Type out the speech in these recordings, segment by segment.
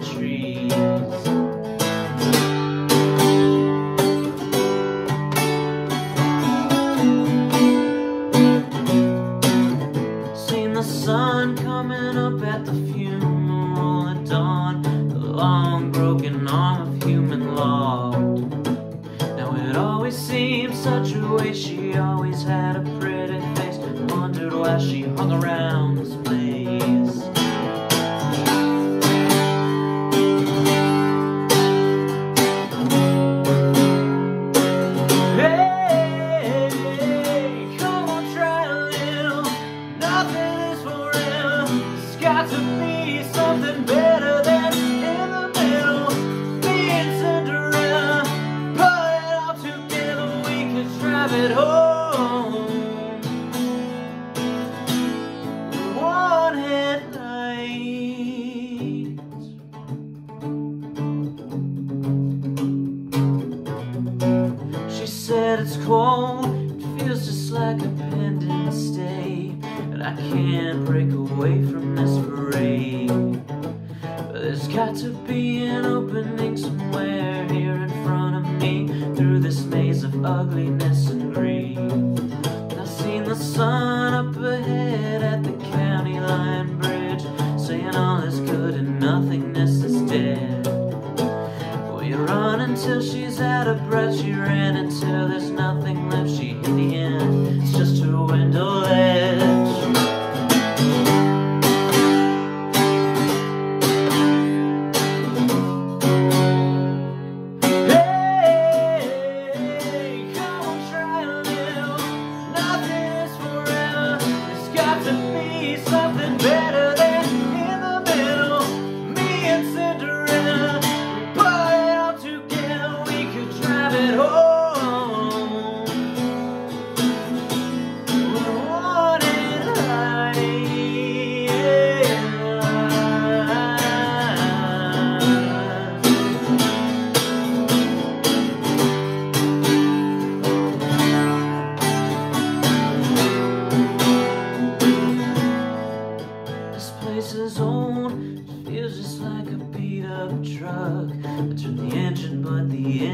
Seen the sun coming up at the funeral at dawn, the long broken arm of human law. Now it always seemed such a way she always had a pretty face, wondered why she hung around this place. To be something better than in the middle. And Cinderella, put it all together. We could drive it home. One headlight. She said it's cold, it feels just like a pendant stay. And I can't break away from this got to be an opening somewhere here in front of me through this maze of ugliness and greed. I've seen the sun up ahead at the county line bridge, saying all is good and nothingness is dead. Well, you run until she's out of breath. She ran until there's nothing left. She hit the end. It's just her window ledge.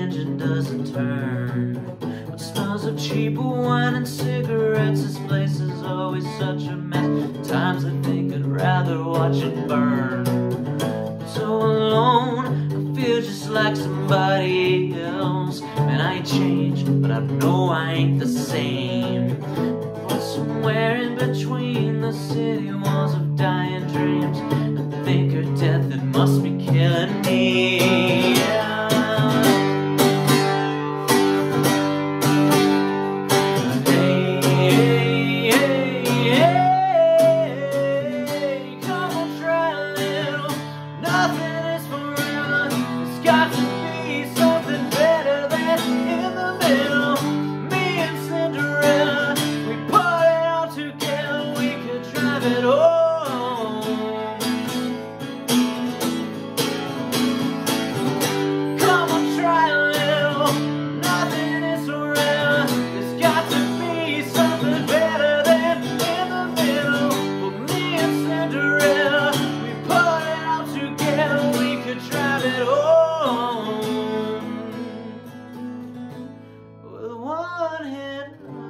Engine doesn't turn. What smells of cheap wine and cigarettes? This place is always such a mess. Times I think I'd rather watch it burn. So alone, I feel just like somebody else. Man, I changed, but I know I ain't the same. But somewhere in between the city walls of dying dreams, I think her death it must be got to be something better than in the middle. Me and Cinderella, we put it all together. We could drive it home. Come on, try a little. Nothing is. There's got to be something better than in the middle. Me and Cinderella, one headlight.